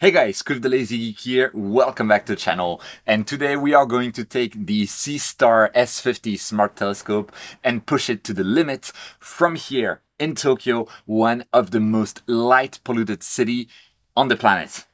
Hey guys, Cuiv the Lazy Geek here, welcome back to the channel. And today we are going to take the Seestar S50 Smart Telescope and push it to the limit from here in Tokyo, one of the most light polluted city on the planet.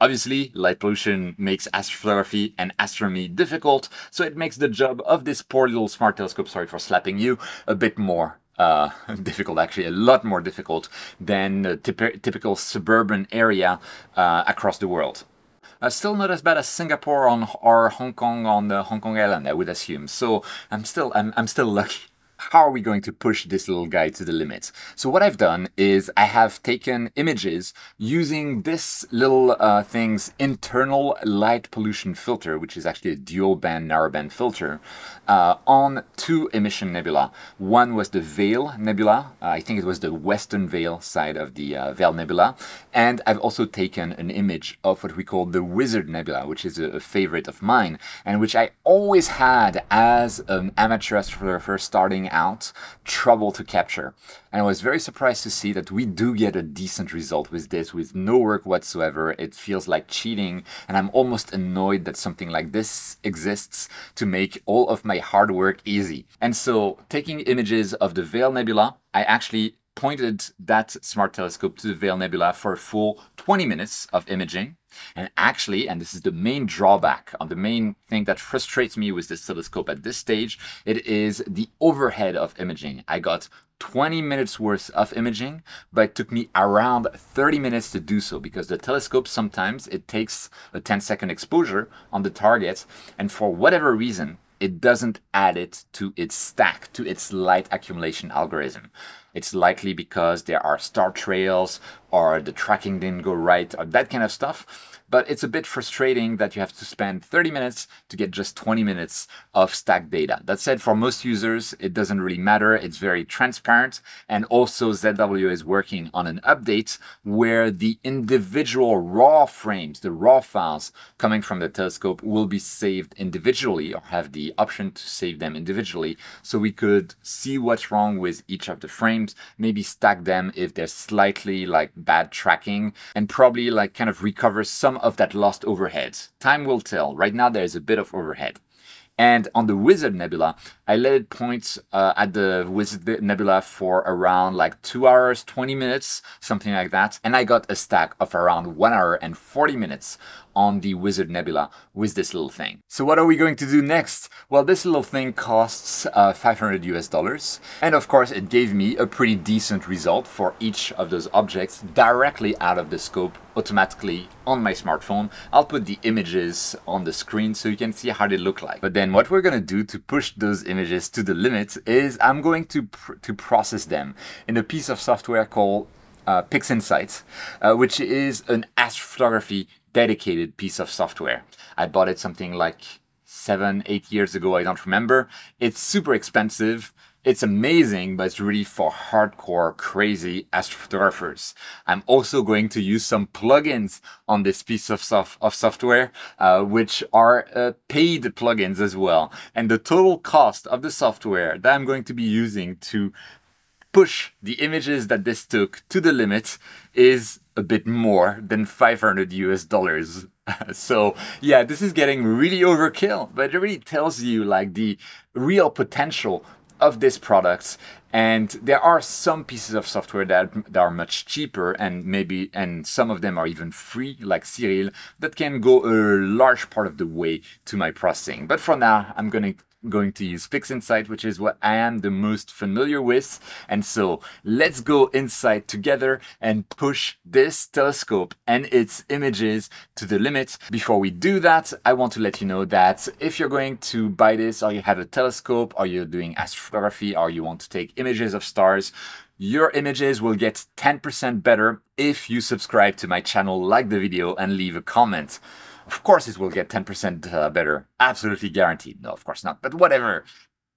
Obviously, light pollution makes astrophotography and astronomy difficult, so it makes the job of this poor little smart telescope, sorry for slapping you, a bit more uh, difficult, actually, a lot more difficult than typ typical suburban area uh, across the world. Uh, still not as bad as Singapore on, or Hong Kong on the Hong Kong Island, I would assume. So I'm still I'm, I'm still lucky how are we going to push this little guy to the limit? So what I've done is I have taken images using this little uh, thing's internal light pollution filter, which is actually a dual band narrowband filter, uh, on two emission nebula. One was the Veil Nebula, uh, I think it was the western Veil side of the uh, Veil Nebula, and I've also taken an image of what we call the Wizard Nebula, which is a, a favorite of mine, and which I always had as an amateur astrophotographer starting out trouble to capture. And I was very surprised to see that we do get a decent result with this with no work whatsoever. It feels like cheating and I'm almost annoyed that something like this exists to make all of my hard work easy. And so taking images of the Veil Nebula, I actually pointed that smart telescope to the Veil Nebula for a full 20 minutes of imaging. And actually, and this is the main drawback, on the main thing that frustrates me with this telescope at this stage, it is the overhead of imaging. I got 20 minutes worth of imaging, but it took me around 30 minutes to do so because the telescope sometimes it takes a 10 second exposure on the target and for whatever reason, it doesn't add it to its stack, to its light accumulation algorithm. It's likely because there are star trails or the tracking didn't go right or that kind of stuff but it's a bit frustrating that you have to spend 30 minutes to get just 20 minutes of stacked data. That said, for most users, it doesn't really matter. It's very transparent. And also ZW is working on an update where the individual raw frames, the raw files coming from the telescope will be saved individually or have the option to save them individually. So we could see what's wrong with each of the frames, maybe stack them if they're slightly like bad tracking and probably like kind of recover some of that lost overhead. Time will tell. Right now there is a bit of overhead. And on the Wizard Nebula, I let it point uh, at the Wizard Nebula for around like 2 hours, 20 minutes, something like that. And I got a stack of around 1 hour and 40 minutes on the Wizard Nebula with this little thing. So what are we going to do next? Well, this little thing costs uh, 500 US dollars. And of course, it gave me a pretty decent result for each of those objects directly out of the scope automatically on my smartphone. I'll put the images on the screen so you can see how they look like. But then what we're going to do to push those images to the limit is I'm going to, pr to process them in a piece of software called uh, PixInsight, uh, which is an astrophotography dedicated piece of software. I bought it something like seven, eight years ago, I don't remember. It's super expensive. It's amazing, but it's really for hardcore, crazy astrophotographers. I'm also going to use some plugins on this piece of, soft of software, uh, which are uh, paid plugins as well. And the total cost of the software that I'm going to be using to push the images that this took to the limit is a bit more than 500 US dollars. so yeah, this is getting really overkill, but it really tells you like the real potential of this product and there are some pieces of software that, that, are much cheaper and maybe and some of them are even free like Siril that can go a large part of the way to my processing but for now i'm going to going to use PixInsight, which is what I am the most familiar with. And so let's go inside together and push this telescope and its images to the limit. Before we do that, I want to let you know that if you're going to buy this or you have a telescope or you're doing astrophotography or you want to take images of stars, your images will get 10% better if you subscribe to my channel, like the video and leave a comment. Of course it will get 10% uh, better. Absolutely guaranteed. No, of course not. But whatever.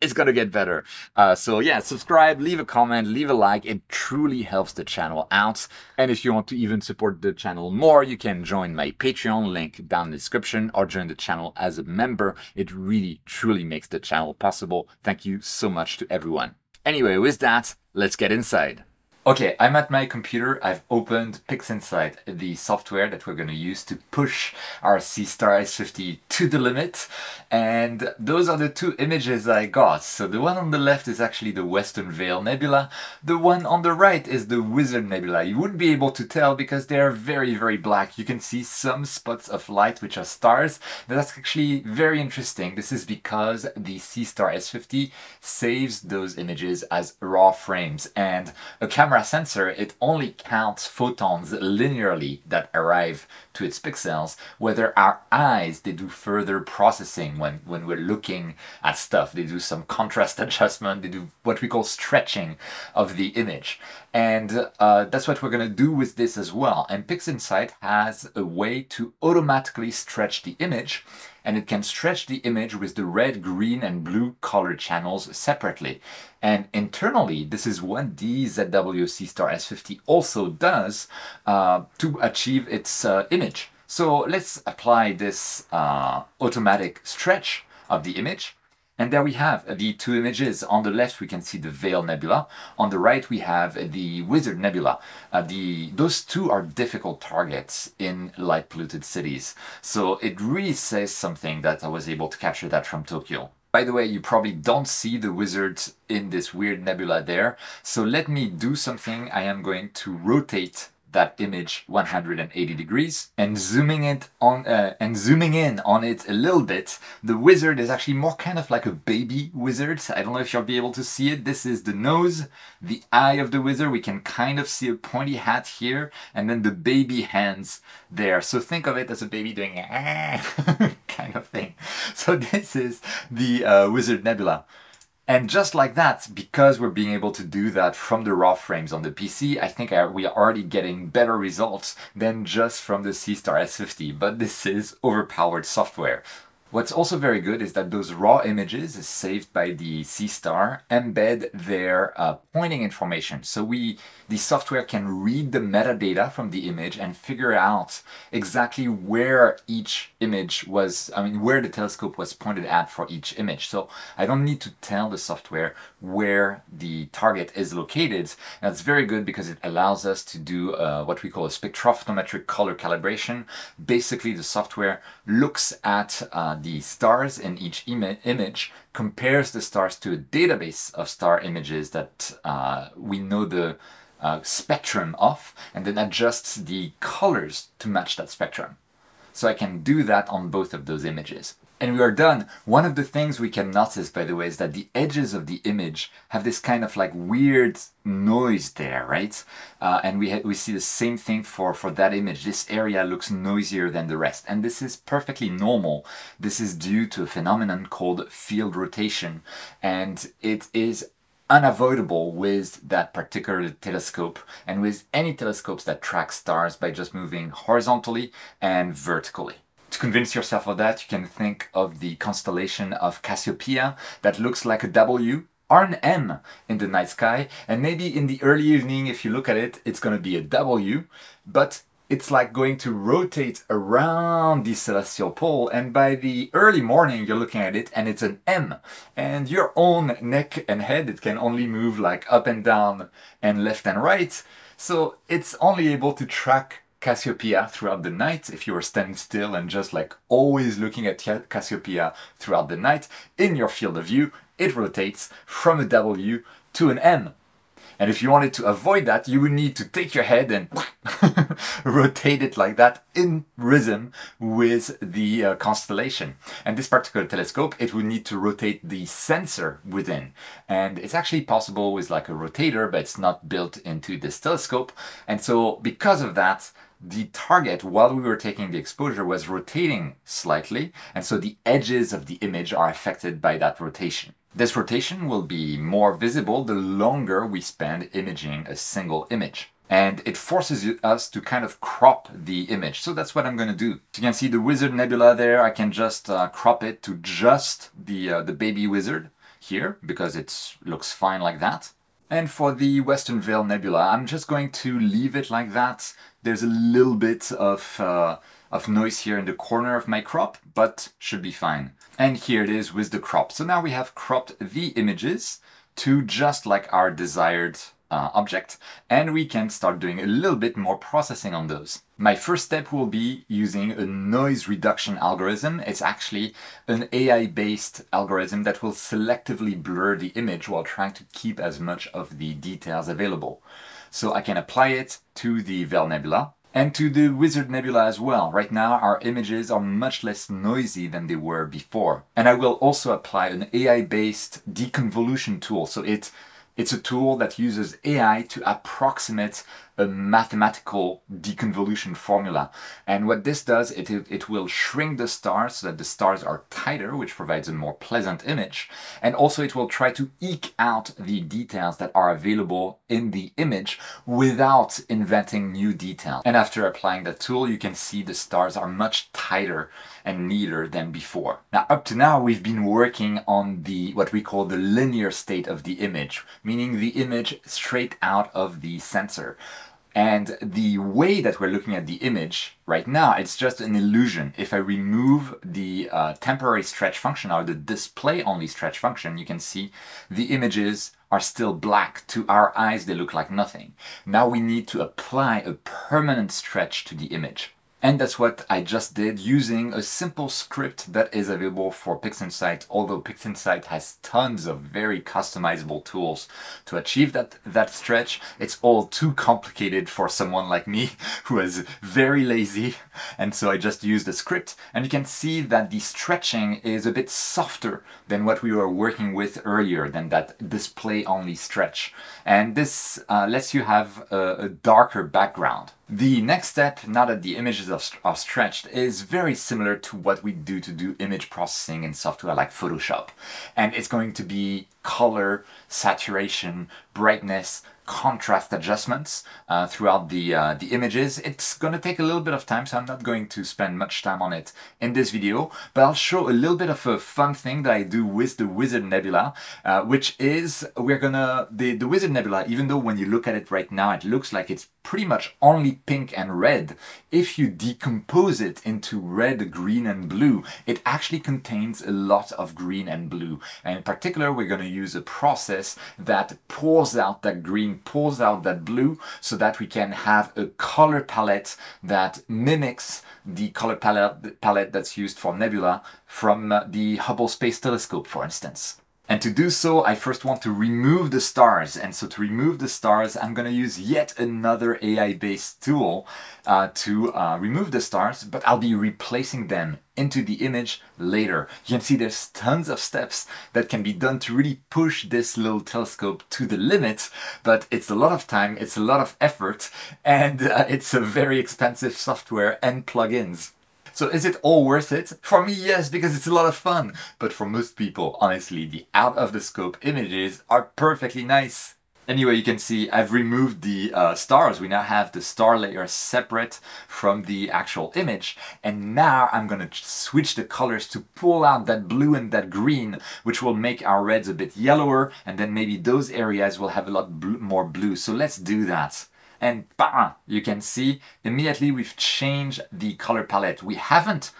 It's gonna get better. Uh, so yeah, subscribe, leave a comment, leave a like. It truly helps the channel out. And if you want to even support the channel more, you can join my Patreon link down in the description or join the channel as a member. It really, truly makes the channel possible. Thank you so much to everyone. Anyway, with that, let's get inside. Okay, I'm at my computer. I've opened PixInsight, the software that we're going to use to push our Seestar S50 to the limit. And those are the two images I got. So the one on the left is actually the Western Veil Nebula. The one on the right is the Wizard Nebula. You wouldn't be able to tell because they're very, very black. You can see some spots of light which are stars. That's actually very interesting. This is because the Seestar S50 saves those images as raw frames. And a camera camera sensor, it only counts photons linearly that arrive to its pixels, whether our eyes, they do further processing when, when we're looking at stuff. They do some contrast adjustment, they do what we call stretching of the image. And uh, that's what we're going to do with this as well. And PixInsight has a way to automatically stretch the image and it can stretch the image with the red, green and blue color channels separately. And internally, this is what the ZWO Seestar S50 also does uh, to achieve its uh, image. So let's apply this uh, automatic stretch of the image and there we have the two images. On the left, we can see the Veil Nebula. On the right, we have the Wizard Nebula. Uh, the, those two are difficult targets in light-polluted cities. So it really says something that I was able to capture that from Tokyo. By the way, you probably don't see the wizards in this weird nebula there. So let me do something. I am going to rotate that image 180 degrees and zooming it on uh, and zooming in on it a little bit the wizard is actually more kind of like a baby wizard. I don't know if you'll be able to see it. This is the nose the eye of the wizard. We can kind of see a pointy hat here and then the baby hands there. So think of it as a baby doing a kind of thing. So this is the uh, wizard nebula and just like that, because we're being able to do that from the raw frames on the PC, I think I, we are already getting better results than just from the Seestar S50, but this is overpowered software. What's also very good is that those raw images saved by the Seestar embed their uh, pointing information. So we, the software can read the metadata from the image and figure out exactly where each image was, I mean, where the telescope was pointed at for each image. So I don't need to tell the software where the target is located. That's very good because it allows us to do uh, what we call a spectrophotometric color calibration. Basically, the software looks at uh, the stars in each Im image, compares the stars to a database of star images that uh, we know the uh, spectrum of, and then adjusts the colors to match that spectrum. So I can do that on both of those images and we are done. One of the things we can notice, by the way, is that the edges of the image have this kind of like weird noise there, right? Uh, and we, we see the same thing for, for that image. This area looks noisier than the rest. And this is perfectly normal. This is due to a phenomenon called field rotation. And it is unavoidable with that particular telescope and with any telescopes that track stars by just moving horizontally and vertically. To convince yourself of that, you can think of the constellation of Cassiopeia that looks like a W or an M in the night sky. And maybe in the early evening, if you look at it, it's going to be a W, but it's like going to rotate around the celestial pole. And by the early morning you're looking at it and it's an M. And your own neck and head it can only move like up and down and left and right. So it's only able to track Cassiopeia throughout the night, if you were standing still and just like always looking at Cassiopeia throughout the night, in your field of view, it rotates from a W to an M. And if you wanted to avoid that, you would need to take your head and rotate it like that in rhythm with the uh, constellation. And this particular telescope, it would need to rotate the sensor within. And it's actually possible with like a rotator, but it's not built into this telescope. And so because of that, the target while we were taking the exposure was rotating slightly and so the edges of the image are affected by that rotation. This rotation will be more visible the longer we spend imaging a single image and it forces us to kind of crop the image. So that's what I'm going to do. You can see the wizard nebula there. I can just uh, crop it to just the, uh, the baby wizard here because it looks fine like that. And for the Western Veil Nebula, I'm just going to leave it like that. There's a little bit of, uh, of noise here in the corner of my crop, but should be fine. And here it is with the crop. So now we have cropped the images to just like our desired uh, object and we can start doing a little bit more processing on those. My first step will be using a noise reduction algorithm. It's actually an AI-based algorithm that will selectively blur the image while trying to keep as much of the details available. So I can apply it to the Veil Nebula and to the Wizard Nebula as well. Right now our images are much less noisy than they were before. And I will also apply an AI-based deconvolution tool. So it, it's a tool that uses AI to approximate a mathematical deconvolution formula. And what this does, it, it will shrink the stars so that the stars are tighter, which provides a more pleasant image. And also it will try to eke out the details that are available in the image without inventing new details. And after applying that tool, you can see the stars are much tighter and neater than before. Now, up to now, we've been working on the what we call the linear state of the image, meaning the image straight out of the sensor. And the way that we're looking at the image right now, it's just an illusion. If I remove the uh, temporary stretch function or the display only stretch function, you can see the images are still black. To our eyes, they look like nothing. Now we need to apply a permanent stretch to the image. And that's what I just did using a simple script that is available for PixInsight, although PixInsight has tons of very customizable tools to achieve that, that stretch. It's all too complicated for someone like me who is very lazy. And so I just used a script and you can see that the stretching is a bit softer than what we were working with earlier, than that display only stretch. And this uh, lets you have a, a darker background. The next step, now that the images are, are, stretched, is very similar to what we do to do image processing in software like Photoshop. And it's going to be color, saturation, brightness, contrast adjustments uh, throughout the, uh, the images. It's going to take a little bit of time, so I'm not going to spend much time on it in this video, but I'll show a little bit of a fun thing that I do with the Wizard Nebula, uh, which is we're gonna, the, the Wizard Nebula, even though when you look at it right now, it looks like it's pretty much only pink and red. If you decompose it into red, green and blue, it actually contains a lot of green and blue. And in particular, we're going to use a process that pours out that green, pours out that blue, so that we can have a color palette that mimics the color palette, palette that's used for nebula from uh, the Hubble Space Telescope, for instance. And to do so, I first want to remove the stars. And so to remove the stars, I'm going to use yet another AI-based tool uh, to uh, remove the stars, but I'll be replacing them into the image later. You can see there's tons of steps that can be done to really push this little telescope to the limit, but it's a lot of time, it's a lot of effort, and uh, it's a very expensive software and plugins. So is it all worth it? For me, yes, because it's a lot of fun. But for most people, honestly, the out of the scope images are perfectly nice. Anyway, you can see I've removed the uh, stars. We now have the star layer separate from the actual image. And now I'm gonna switch the colors to pull out that blue and that green, which will make our reds a bit yellower. And then maybe those areas will have a lot bl more blue. So let's do that and bah, you can see immediately we've changed the color palette. We haven't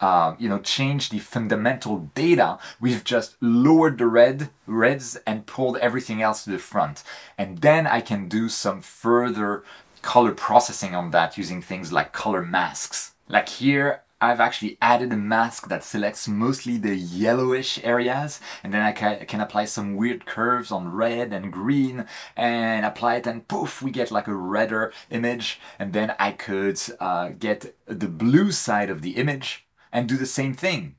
uh, you know, changed the fundamental data. We've just lowered the red, reds and pulled everything else to the front. And then I can do some further color processing on that using things like color masks. Like here, I've actually added a mask that selects mostly the yellowish areas and then I can, apply some weird curves on red and green and apply it and poof we get like a redder image. And then I could uh, get the blue side of the image and do the same thing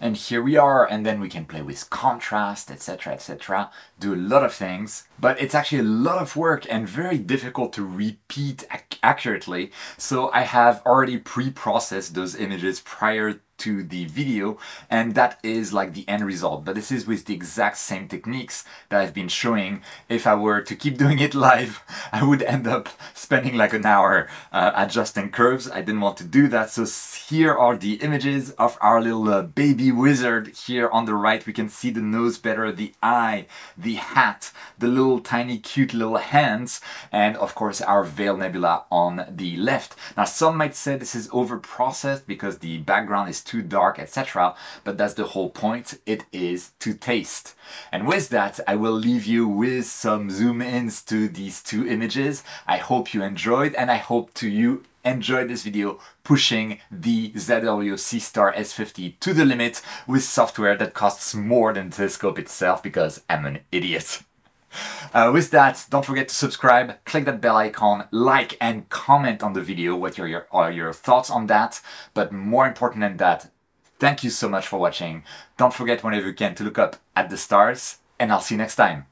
and here we are, and then we can play with contrast, etc, etc, do a lot of things, but it's actually a lot of work and very difficult to repeat ac accurately, so I have already pre-processed those images prior to the video and that is like the end result. But this is with the exact same techniques that I've been showing. If I were to keep doing it live I would end up spending like an hour uh, adjusting curves. I didn't want to do that. So here are the images of our little uh, baby wizard here on the right. We can see the nose better the eye the hat the little tiny cute little hands and of course our veil nebula on the left. Now some might say this is over processed because the background is too dark, etc. But that's the whole point. It is to taste. And with that, I will leave you with some zoom ins to these two images. I hope you enjoyed and I hope to you enjoyed this video pushing the ZWO Seestar S50 to the limit with software that costs more than the telescope itself because I'm an idiot. Uh, with that, don't forget to subscribe, click that bell icon, like and comment on the video what your, your, are your thoughts on that. But more important than that, thank you so much for watching. Don't forget whenever you can to look up at the stars and I'll see you next time.